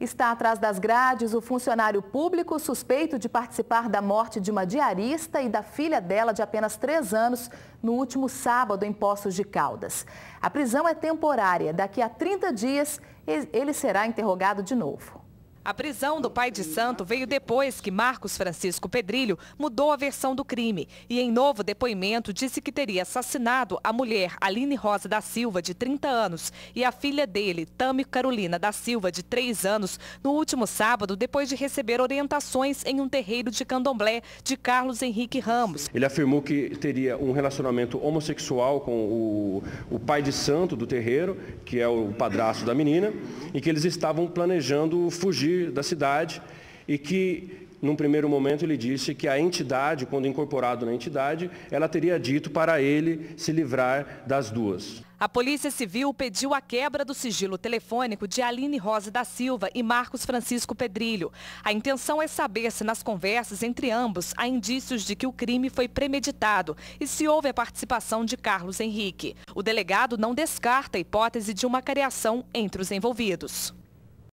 Está atrás das grades o funcionário público suspeito de participar da morte de uma diarista e da filha dela de apenas três anos no último sábado em Poços de Caldas. A prisão é temporária. Daqui a 30 dias, ele será interrogado de novo. A prisão do pai de santo veio depois que Marcos Francisco Pedrilho mudou a versão do crime e, em novo depoimento, disse que teria assassinado a mulher Aline Rosa da Silva, de 30 anos, e a filha dele, Tami Carolina da Silva, de 3 anos, no último sábado, depois de receber orientações em um terreiro de candomblé de Carlos Henrique Ramos. Ele afirmou que teria um relacionamento homossexual com o, o pai de santo do terreiro, que é o padrasto da menina, e que eles estavam planejando fugir da cidade e que, num primeiro momento, ele disse que a entidade, quando incorporado na entidade, ela teria dito para ele se livrar das duas. A Polícia Civil pediu a quebra do sigilo telefônico de Aline Rosa da Silva e Marcos Francisco Pedrilho. A intenção é saber se nas conversas entre ambos há indícios de que o crime foi premeditado e se houve a participação de Carlos Henrique. O delegado não descarta a hipótese de uma cariação entre os envolvidos.